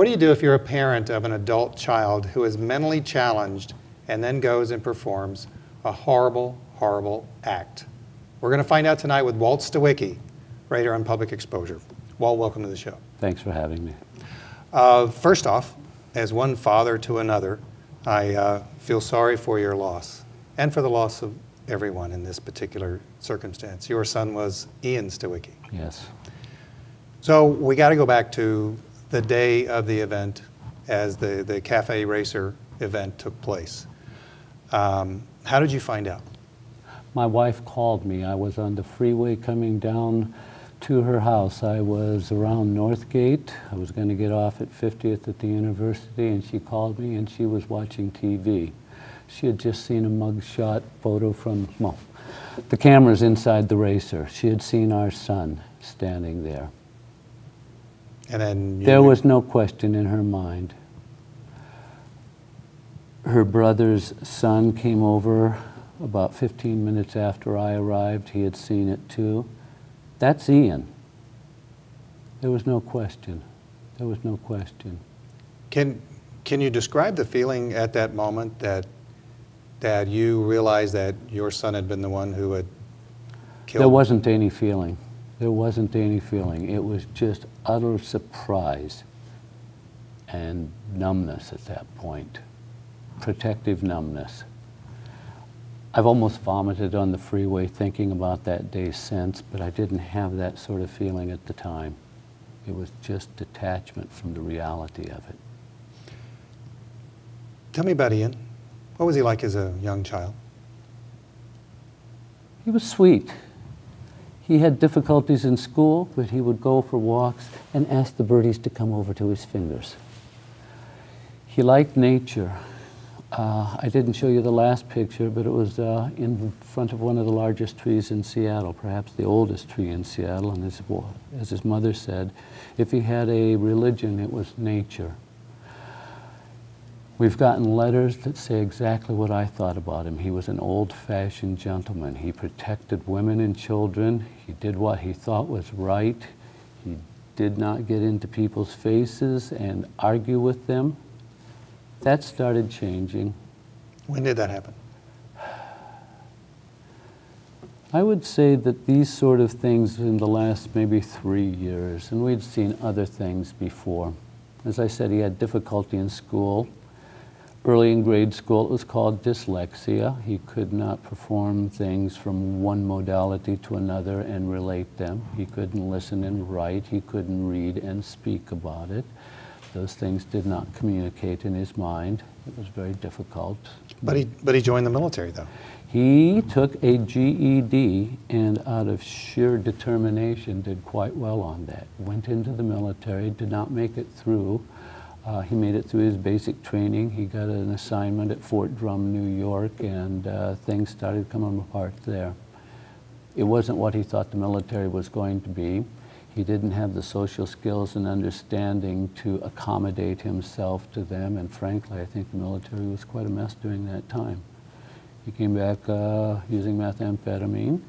What do you do if you're a parent of an adult child who is mentally challenged and then goes and performs a horrible, horrible act? We're going to find out tonight with Walt Stawicki, right here on Public Exposure. Walt, welcome to the show. Thanks for having me. Uh, first off, as one father to another, I uh, feel sorry for your loss and for the loss of everyone in this particular circumstance. Your son was Ian Stawicki. Yes. So we got to go back to the day of the event as the, the Cafe Racer event took place. Um, how did you find out? My wife called me. I was on the freeway coming down to her house. I was around Northgate. I was going to get off at 50th at the university, and she called me, and she was watching TV. She had just seen a mugshot photo from, well, the camera's inside the racer. She had seen our son standing there. And then There was no question in her mind. Her brother's son came over about 15 minutes after I arrived. He had seen it too. That's Ian. There was no question. There was no question. Can, can you describe the feeling at that moment that, that you realized that your son had been the one who had killed? There wasn't any feeling. There wasn't any feeling. It was just utter surprise and numbness at that point, protective numbness. I've almost vomited on the freeway thinking about that day since, but I didn't have that sort of feeling at the time. It was just detachment from the reality of it. Tell me about Ian. What was he like as a young child? He was sweet. He had difficulties in school, but he would go for walks and ask the birdies to come over to his fingers. He liked nature. Uh, I didn't show you the last picture, but it was uh, in front of one of the largest trees in Seattle, perhaps the oldest tree in Seattle. And as, as his mother said, if he had a religion, it was nature. We've gotten letters that say exactly what I thought about him. He was an old-fashioned gentleman. He protected women and children. He did what he thought was right. He did not get into people's faces and argue with them. That started changing. When did that happen? I would say that these sort of things in the last maybe three years, and we'd seen other things before. As I said, he had difficulty in school. Early in grade school, it was called dyslexia. He could not perform things from one modality to another and relate them. He couldn't listen and write. He couldn't read and speak about it. Those things did not communicate in his mind. It was very difficult. But he, but he joined the military, though. He took a GED and out of sheer determination did quite well on that. Went into the military, did not make it through. Uh, he made it through his basic training. He got an assignment at Fort Drum, New York, and uh, things started coming apart there. It wasn't what he thought the military was going to be. He didn't have the social skills and understanding to accommodate himself to them, and frankly, I think the military was quite a mess during that time. He came back uh, using methamphetamine.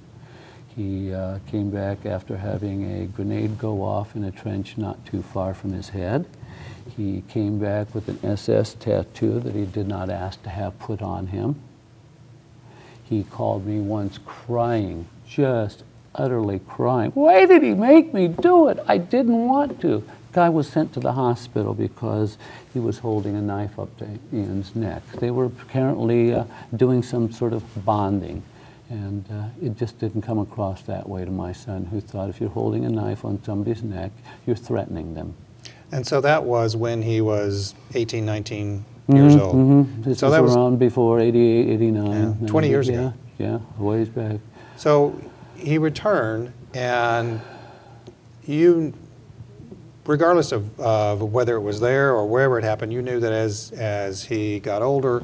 He uh, came back after having a grenade go off in a trench not too far from his head. He came back with an SS tattoo that he did not ask to have put on him. He called me once crying, just utterly crying. Why did he make me do it? I didn't want to. Guy was sent to the hospital because he was holding a knife up to Ian's neck. They were apparently uh, doing some sort of bonding. And uh, it just didn't come across that way to my son, who thought if you're holding a knife on somebody's neck, you're threatening them. And so that was when he was 18, 19 years old. Mhm. This So was that was- around before 88, 89. Yeah, 20 years yeah, ago. Yeah, a ways back. So he returned, and you, regardless of, of whether it was there or wherever it happened, you knew that as, as he got older,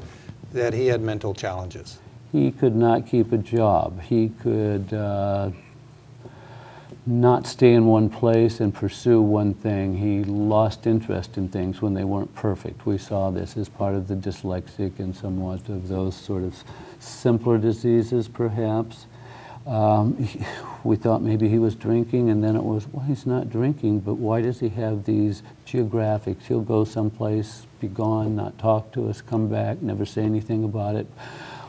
that he had mental challenges. He could not keep a job. He could uh, not stay in one place and pursue one thing. He lost interest in things when they weren't perfect. We saw this as part of the dyslexic and somewhat of those sort of simpler diseases, perhaps. Um, he- we thought maybe he was drinking, and then it was, well, he's not drinking, but why does he have these geographics? He'll go someplace, be gone, not talk to us, come back, never say anything about it,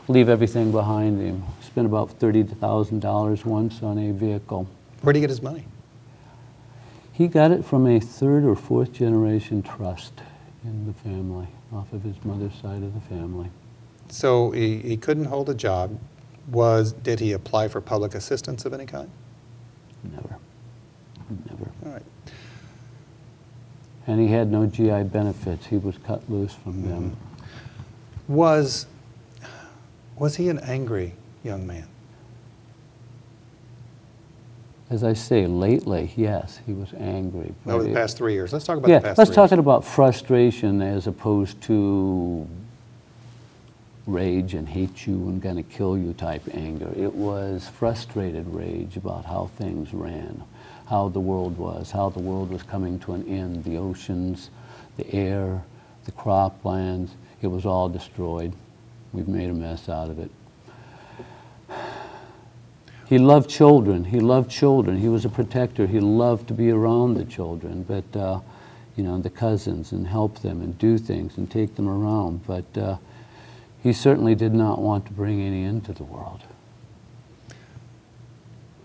leave everything behind him. Spent about $30,000 once on a vehicle. Where'd he get his money? He got it from a third or fourth generation trust in the family, off of his mother's side of the family. So he, he couldn't hold a job. Was, did he apply for public assistance of any kind? Never. Never. All right. And he had no GI benefits. He was cut loose from them. Was, was he an angry young man? As I say, lately, yes, he was angry. Over the past three years? Let's talk about Yeah, the past let's talk years. about frustration as opposed to rage and hate you and gonna kill you type anger. It was frustrated rage about how things ran, how the world was, how the world was coming to an end, the oceans, the air, the croplands, it was all destroyed. We've made a mess out of it. He loved children. He loved children. He was a protector. He loved to be around the children, but uh, you know the cousins and help them and do things and take them around. But uh, he certainly did not want to bring any into the world.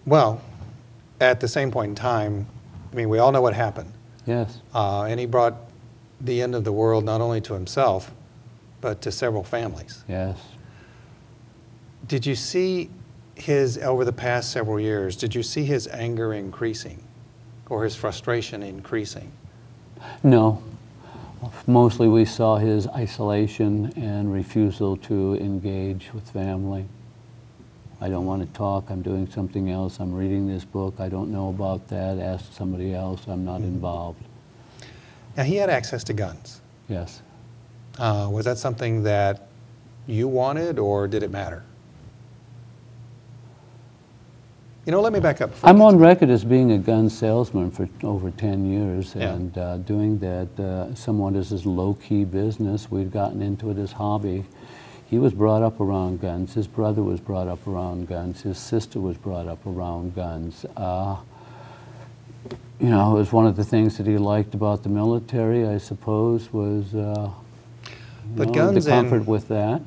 Well, at the same point in time, I mean, we all know what happened. Yes, Uh, and he brought the end of the world not only to himself, but to several families. yes. Did you see his, over the past several years, did you see his anger increasing or his frustration increasing? No. Mostly we saw his isolation and refusal to engage with family. I don't want to talk. I'm doing something else. I'm reading this book. I don't know about that. Ask somebody else. I'm not involved. Now, he had access to guns. Yes. Uh, was that something that you wanted or did it matter? You know, let me back up. I'm on record as being a gun salesman for over 10 years Yeah. and uh, doing that uh, somewhat as his low-key business. We'd gotten into it as hobby. He was brought up around guns. His brother was brought up around guns. His sister was brought up around guns. Uh, you know, it was one of the things that he liked about the military, I suppose, was uh, But know, guns the comfort with that.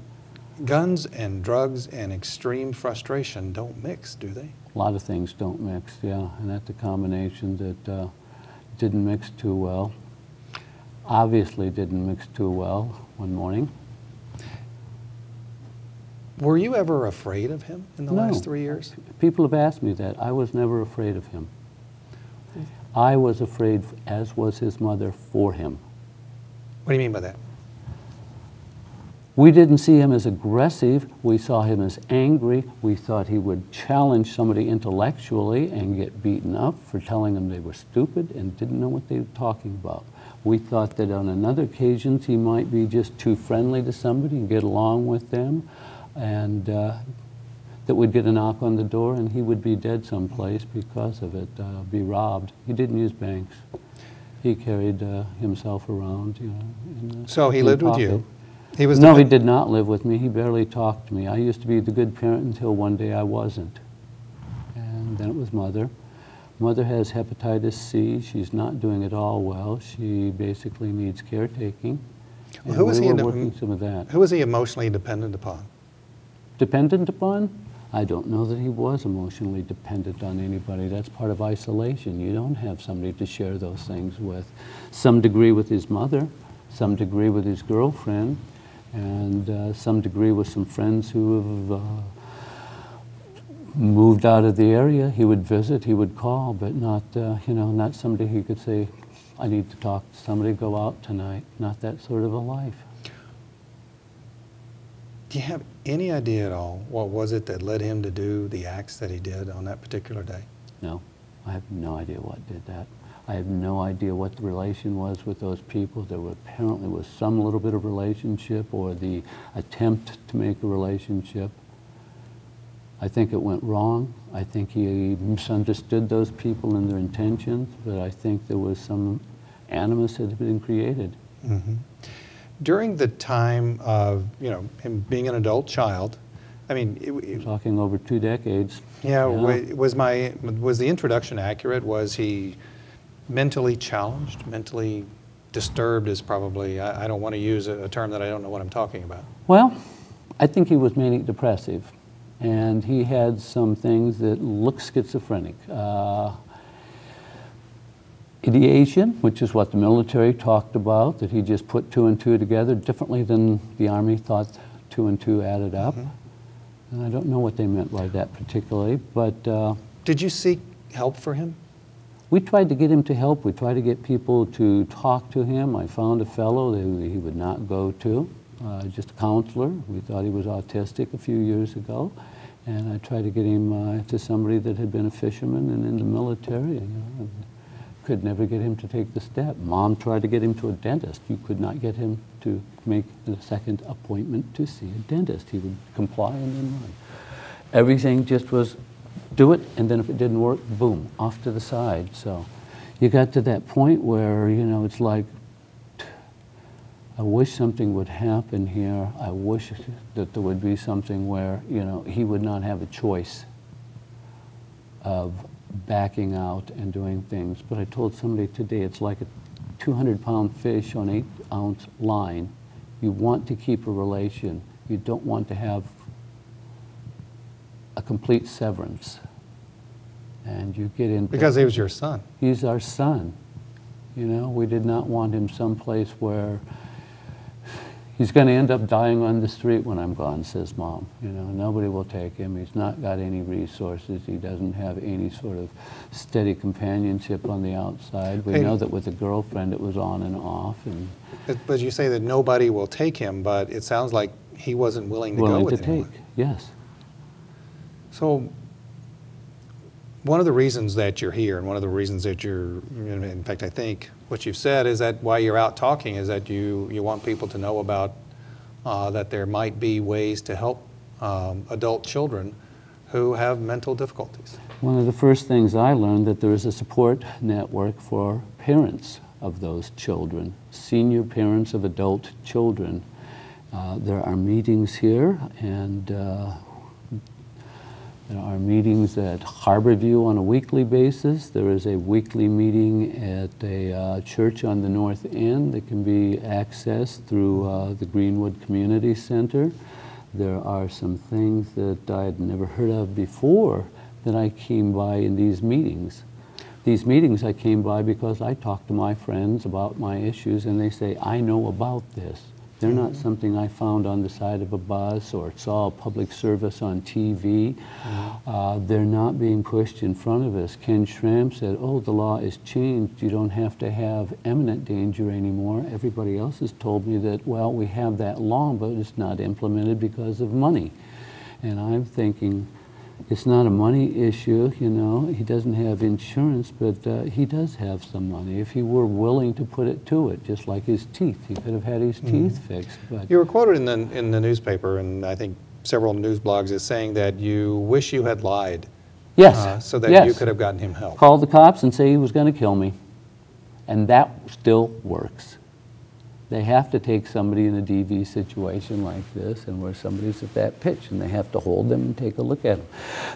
Guns and drugs and extreme frustration don't mix, do they? A lot of things don't mix, yeah, and that's a combination that uh, didn't mix too well. Obviously didn't mix too well one morning. Were you ever afraid of him in the No. last three years? People have asked me that. I was never afraid of him. I was afraid, as was his mother, for him. What do you mean by that? We didn't see him as aggressive. We saw him as angry. We thought he would challenge somebody intellectually and get beaten up for telling them they were stupid and didn't know what they were talking about. We thought that on another occasions he might be just too friendly to somebody and get along with them, and uh, that we'd get a knock on the door and he would be dead someplace because of it, uh, be robbed. He didn't use banks. He carried uh, himself around, you know. So he lived with you? He was No, he did not live with me. He barely talked to me. I used to be the good parent until one day I wasn't. And then it was mother. Mother has hepatitis C. She's not doing it all well. She basically needs caretaking. Well, who was we he working some of that. Who was he emotionally dependent upon? Dependent upon? I don't know that he was emotionally dependent on anybody. That's part of isolation. You don't have somebody to share those things with. Some degree with his mother, some degree with his girlfriend, and uh, some degree with some friends who have uh, moved out of the area. He would visit, he would call, but not, uh, you know, not somebody he could say, I need to talk to somebody, go out tonight. Not that sort of a life. Do you have any idea at all what was it that led him to do the acts that he did on that particular day? No, I have no idea what did that. I have no idea what the relation was with those people. There were, apparently was some little bit of relationship or the attempt to make a relationship. I think it went wrong. I think he misunderstood those people and their intentions, but I think there was some animus that had been created. Mm-hmm. During the time of, you know, him being an adult child, I mean, it- it- talking over two decades. yeah, wa- was my, was the introduction accurate? Was he mentally challenged, mentally disturbed is probably, I I don't want to use a a term that I don't know what I'm talking about. Well, I think he was manic depressive, and he had some things that look schizophrenic. Uh, ideation, which is what the military talked about, that he just put two and two together differently than the Army thought two and two added up. And I don't know what they meant by that particularly, but uh, Did you seek help for him? We tried to get him to help. We tried to get people to talk to him. I found a fellow who he would not go to, uh, just a counselor. We thought he was autistic a few years ago. And I tried to get him uh, to somebody that had been a fisherman and in the military. You know, could never get him to take the step. Mom tried to get him to a dentist. You could not get him to make a second appointment to see a dentist. He would comply and then run. Everything just was do it, and then if it didn't work, boom, off to the side. So you got to that point where, you know, it's like, I wish something would happen here. I wish that there would be something where, you know, he would not have a choice of backing out and doing things. But I told somebody today it's like a 200 pound fish on 8 ounce line. You want to keep a relation, you don't want to have a complete severance. And you get into Because he was your son. he's our son. You know, we did not want him someplace where he's going to end up dying on the street when I'm gone, says mom. You know, nobody will take him. He's not got any resources. He doesn't have any sort of steady companionship on the outside. We Hey. know that with a girlfriend it was on and off and But- But you say that nobody will take him, but it sounds like he wasn't willing to go willing to with anyone. take. Yes. So, one of the reasons that you're here, and one of the reasons that you're, in fact, I think what you've said is that while you're out talking, is that you, you want people to know about uh, that there might be ways to help um, adult children who have mental difficulties. One of the first things I learned that there is a support network for parents of those children, senior parents of adult children. Uh, there are meetings here, and uh, there are meetings at Harborview on a weekly basis. There is a weekly meeting at a uh, church on the north end that can be accessed through uh, the Greenwood Community Center. There are some things that I had never heard of before that I came by in these meetings. These meetings I came by because I talked to my friends about my issues and they say, I know about this. They're not something I found on the side of a bus or saw a public service on TV. Uh, they're not being pushed in front of us. Ken Schram said, oh, the law is changed. You don't have to have imminent danger anymore. Everybody else has told me that, well, we have that law, but it's not implemented because of money. And I'm thinking, it's not a money issue, you know. He doesn't have insurance, but uh, he does have some money. If he were willing to put it to it, just like his teeth, he could have had his teeth fixed. But You were quoted in the, in the newspaper, and I think several news blogs, as saying that you wish you had lied yes, uh, so that yes. you could have gotten him help. Call the cops and say he was going to kill me, and that still works. They have to take somebody in a DV situation like this and where somebody's at that pitch and they have to hold them and take a look at them.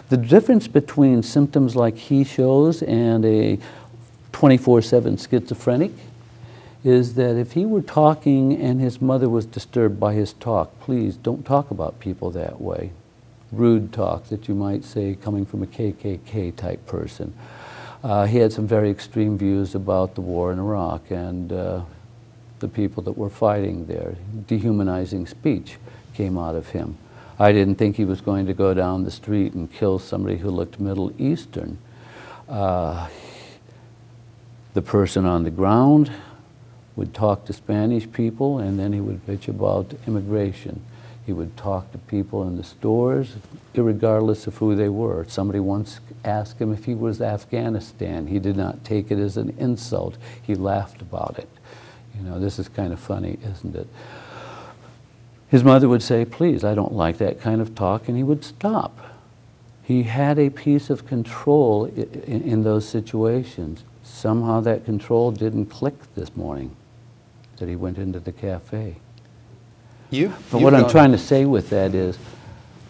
The difference between symptoms like he shows and a 24-7 schizophrenic is that if he were talking and his mother was disturbed by his talk, please don't talk about people that way. Rude talk that you might say coming from a KKK type person. Uh, he had some very extreme views about the war in Iraq and uh, the people that were fighting there. Dehumanizing speech came out of him. I didn't think he was going to go down the street and kill somebody who looked Middle Eastern. Uh, the person on the ground would talk to Spanish people and then he would bitch about immigration. He would talk to people in the stores, regardless of who they were. Somebody once asked him if he was Afghanistan. He did not take it as an insult. He laughed about it. You know, this is kind of funny, isn't it? His mother would say, please, I don't like that kind of talk, and he would stop. He had a piece of control in, in those situations. Somehow that control didn't click this morning, that he went into the cafe. You, But what I'm trying to say with that is,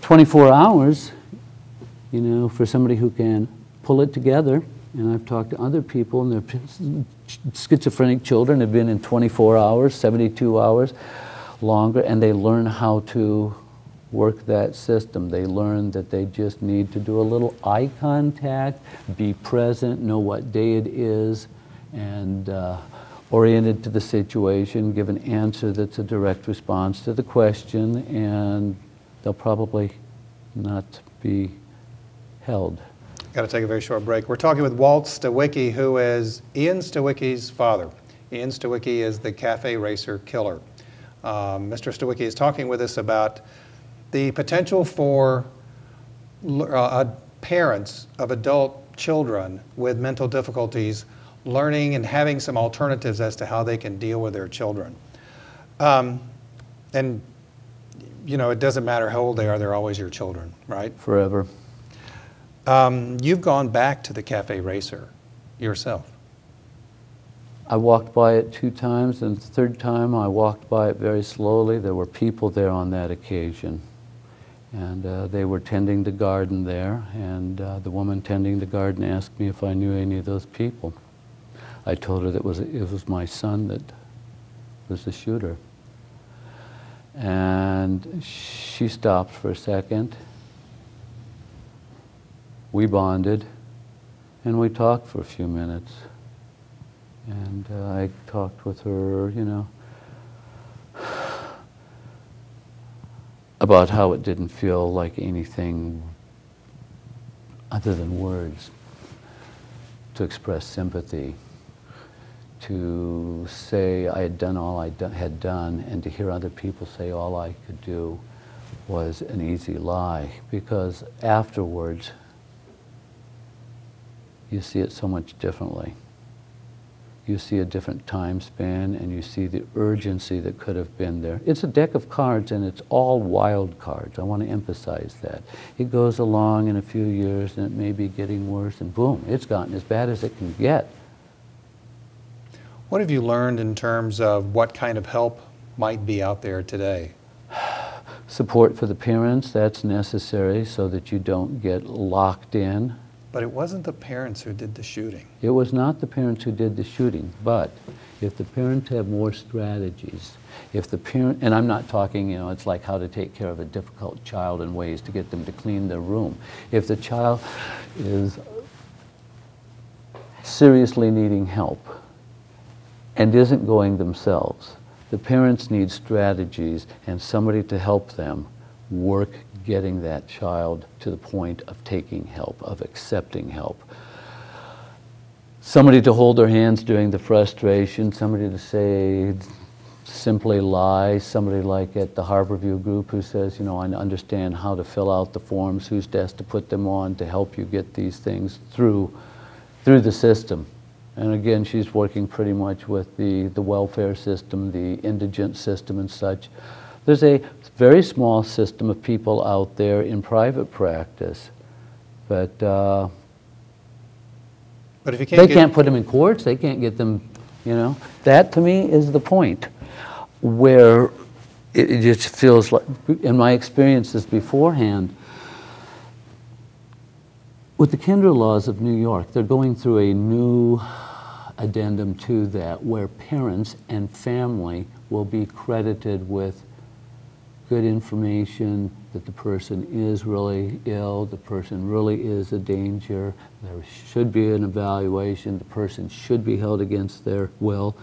24 hours, you know, for somebody who can pull it together, and I've talked to other people, and their schizophrenic children have been in 24 hours, 72 hours, longer, and they learn how to work that system. They learn that they just need to do a little eye contact, be present, know what day it is, and uh, oriented to the situation, give an answer that's a direct response to the question, and they'll probably not be held. Got to take a very short break. We're talking with Walt Stawicki, who is Ian Stawicki's father. Ian Stawicki is the cafe racer killer. Um, Mr. Stawicki is talking with us about the potential for uh, parents of adult children with mental difficulties learning and having some alternatives as to how they can deal with their children. Um, and, you know, it doesn't matter how old they are, they're always your children, right? Forever. Um, you've gone back to the Cafe Racer yourself. I walked by it two times, and the third time I walked by it very slowly. There were people there on that occasion. And uh, they were tending the garden there, and uh, the woman tending the garden asked me if I knew any of those people. I told her that it was, it was my son that was the shooter. And she stopped for a second. We bonded, and we talked for a few minutes. And uh, I talked with her, you know, about how it didn't feel like anything other than words to express sympathy, to say I had done all I do- had done, and to hear other people say all I could do was an easy lie. Because afterwards, you see it so much differently you see a different time span and you see the urgency that could have been there. It's a deck of cards and it's all wild cards. I want to emphasize that. It goes along in a few years and it may be getting worse and boom, it's gotten as bad as it can get. What have you learned in terms of what kind of help might be out there today? Support for the parents, that's necessary so that you don't get locked in. But it wasn't the parents who did the shooting. It was not the parents who did the shooting, but if the parents have more strategies, if the parent, and I'm not talking, you know, it's like how to take care of a difficult child and ways to get them to clean their room. If the child is seriously needing help and isn't going themselves, the parents need strategies and somebody to help them work getting that child to the point of taking help, of accepting help. Somebody to hold their hands during the frustration, somebody to say simply lie, somebody like at the Harborview group who says, you know, I understand how to fill out the forms, whose desk to put them on to help you get these things through, through the system. And again, she's working pretty much with the, the welfare system, the indigent system and such. There's a very small system of people out there in private practice, but uh, But if you can't they can't put them in courts, they can't get them, you know. That to me is the point where it, it just feels like, in my experiences beforehand, with the Kendra laws of New York, they're going through a new addendum to that where parents and family will be credited with good information that the person is really ill, the person really is a danger, there should be an evaluation, the person should be held against their will,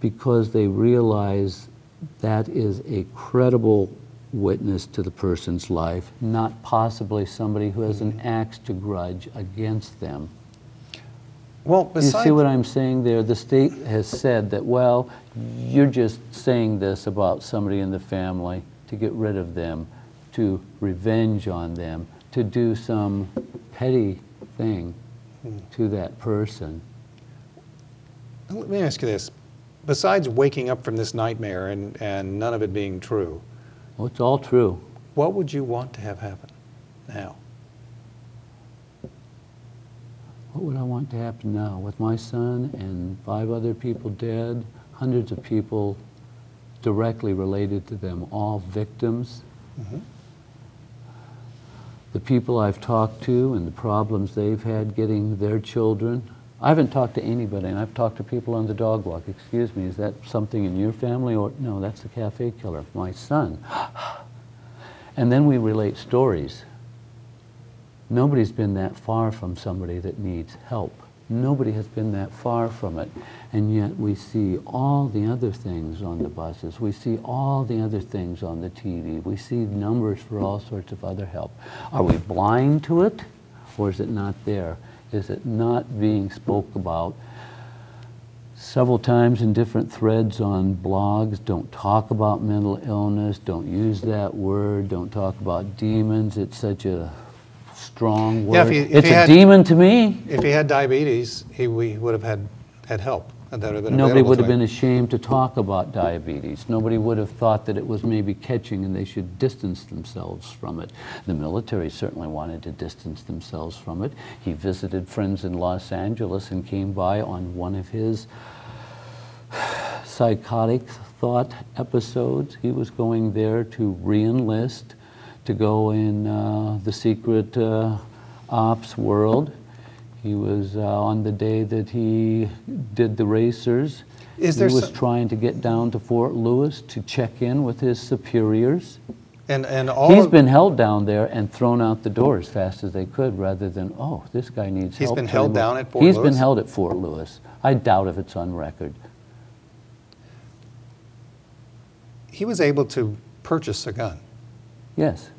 because they realize that is a credible witness to the person's life, not possibly somebody who has an axe to grudge against them. Well, You see what I'm saying there? The state has said that, well, you're just saying this about somebody in the family to get rid of them, to revenge on them, to do some petty thing hmm. to that person. let me ask you this. Besides waking up from this nightmare and, and none of it being true, Well, it's all true. what would you want to have happen now? What would I want to happen now? With my son and five other people dead, hundreds of people directly related to them, all victims, mm-hmm. the people I've talked to and the problems they've had getting their children. I haven't talked to anybody, and I've talked to people on the dog walk. Excuse me, is that something in your family? Or no, that's the cafe killer, my son. And then we relate stories. Nobody's been that far from somebody that needs help. Nobody has been that far from it. And yet we see all the other things on the buses. We see all the other things on the TV. We see numbers for all sorts of other help. Are we blind to it? Or is it not there? Is it not being spoke about? Several times in different threads on blogs, don't talk about mental illness, don't use that word, don't talk about demons. It's such a strong word. Yeah, if he- if it's a had- demon to me. If he had diabetes, he, we would have had, had help, would have been Nobody would have been ashamed to talk about diabetes. Nobody would have thought that it was maybe catching and they should distance themselves from it. The military certainly wanted to distance themselves from it. He visited friends in Los Angeles and came by on one of his psychotic thought episodes. He was going there to re-enlist, to go in uh, the secret uh, ops world. He was uh, on the day that he did the racers. Is there he was trying to get down to Fort Lewis to check in with his superiors. And, and all He's been held down there and thrown out the door as fast as they could rather than, oh, this guy needs He's help. He's been held down at Fort He's Lewis? been held at Fort Lewis. I doubt if it's on record. he was able to purchase a gun. Yes,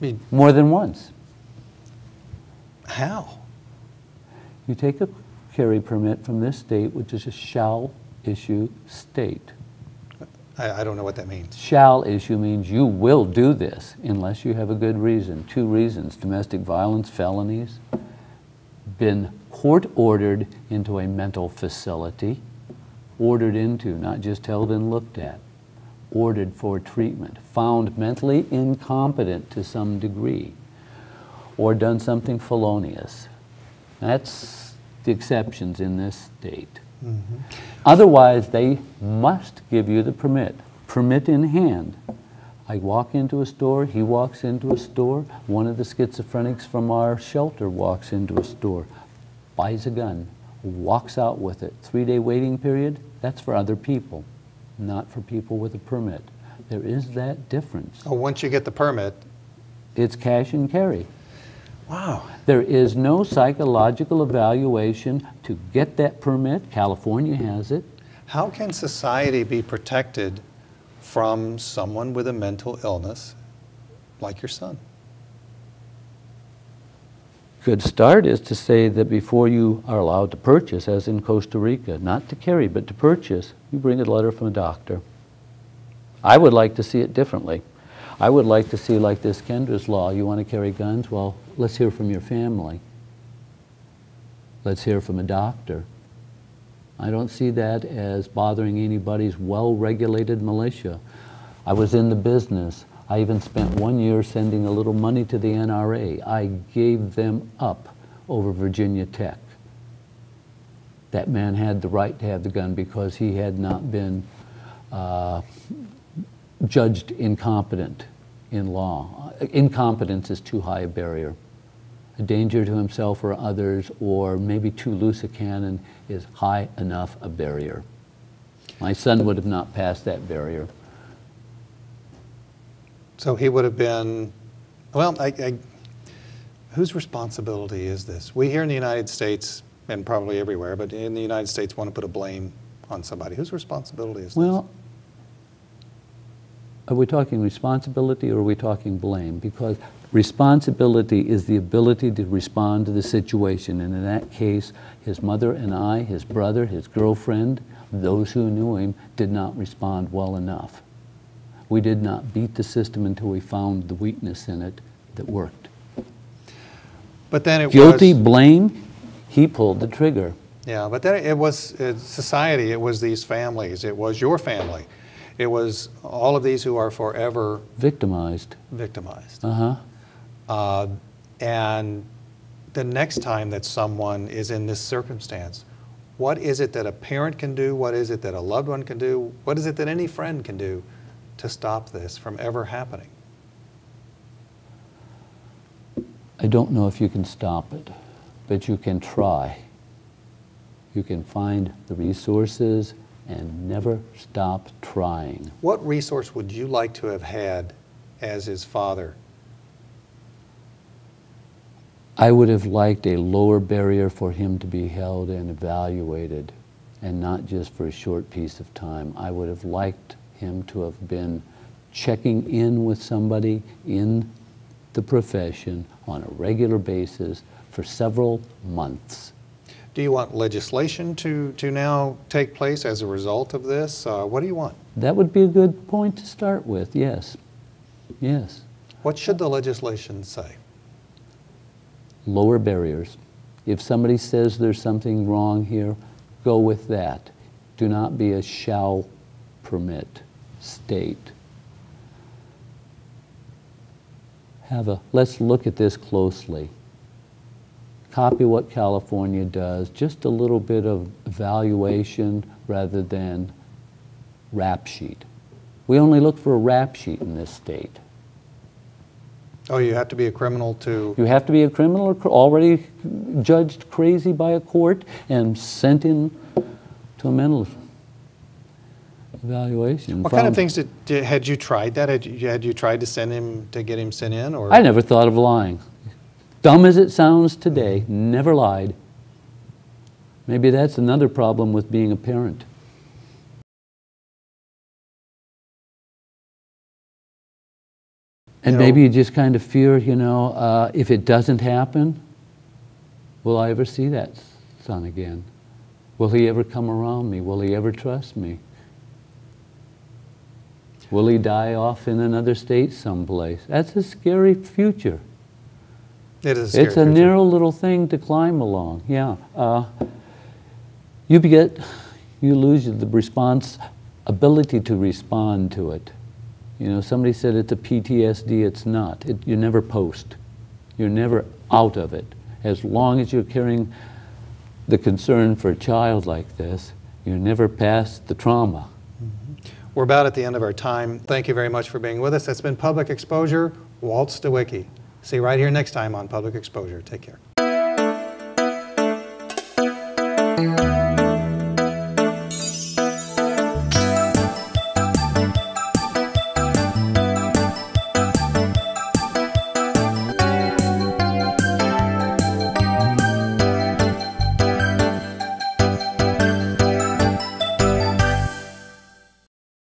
I mean, more than once. how? You take a carry permit from this state, which is a shall issue state. I, I don't know what that means. Shall issue means you will do this unless you have a good reason. Two reasons domestic violence, felonies, been court ordered into a mental facility, ordered into, not just held and looked at, ordered for treatment, found mentally incompetent to some degree, or done something felonious. That's the exceptions in this state. Mm-hmm. Otherwise, they must give you the permit, permit in hand. I walk into a store, he walks into a store, one of the schizophrenics from our shelter walks into a store, buys a gun, walks out with it. Three-day waiting period, that's for other people, not for people with a permit. There is that difference. Oh, once you get the permit, It's cash and carry. wow. There is no psychological evaluation to get that permit. California has it. How can society be protected from someone with a mental illness like your son? Good start is to say that before you are allowed to purchase, as in Costa Rica, not to carry, but to purchase, you bring a letter from a doctor. I would like to see it differently. I would like to see, like this Kendra's law, you want to carry guns? Well, let's hear from your family. Let's hear from a doctor. I don't see that as bothering anybody's well-regulated militia. I was in the business. I even spent one year sending a little money to the NRA. I gave them up over Virginia Tech. That man had the right to have the gun because he had not been uh, judged incompetent in law. Incompetence is too high a barrier. A danger to himself or others, or maybe too loose a cannon, is high enough a barrier. My son would have not passed that barrier. So he would have been, well, I, I, whose responsibility is this? We here in the United States, and probably everywhere, but in the United States want to put a blame on somebody. Whose responsibility is this? Well, are we talking responsibility or are we talking blame? Because responsibility is the ability to respond to the situation. And in that case, his mother and I, his brother, his girlfriend, those who knew him, did not respond well enough. We did not beat the system until we found the weakness in it that worked. But then it Guilty, was, blame, he pulled the trigger. yeah, but then it was society, it was these families, it was your family. It was all of these who are forever Victimized. victimized. Uh-huh. Uh, and the next time that someone is in this circumstance, what is it that a parent can do? What is it that a loved one can do? What is it that any friend can do to stop this from ever happening? I don't know if you can stop it, but you can try. You can find the resources and never stop trying. What resource would you like to have had as his father? I would have liked a lower barrier for him to be held and evaluated, and not just for a short piece of time. I would have liked him to have been checking in with somebody in the profession on a regular basis for several months. Do you want legislation to, to now take place as a result of this? Uh, what do you want? That would be a good point to start with, yes. Yes. What should the legislation say? Lower barriers. If somebody says there's something wrong here, go with that. Do not be a shall permit state. Have a, let's look at this closely. Copy what California does, just a little bit of evaluation rather than rap sheet. We only look for a rap sheet in this state. Oh, you have to be a criminal to, You have to be a criminal or already judged crazy by a court and sent in to a mental evaluation. what kind of things did, did, had you tried that? Had you, had you tried to send him, to get him sent in or? I never thought of lying. Dumb as it sounds today, never lied. Maybe that's another problem with being a parent. And You know- maybe you just kind of fear, you know, uh, if it doesn't happen, will I ever see that son again? Will he ever come around me? Will he ever trust me? Will he die off in another state someplace? That's a scary future. It is a scary It's a future. narrow little thing to climb along, yeah. Uh, You get, you lose the response, ability to respond to it. You know, somebody said it's a PTSD, it's not. It, you never post. You're never out of it. As long as you're carrying the concern for a child like this, you're never past the trauma. We're about at the end of our time. Thank you very much for being with us. That's been Public Exposure, Walt Stawicki. See you right here next time on Public Exposure. Take care.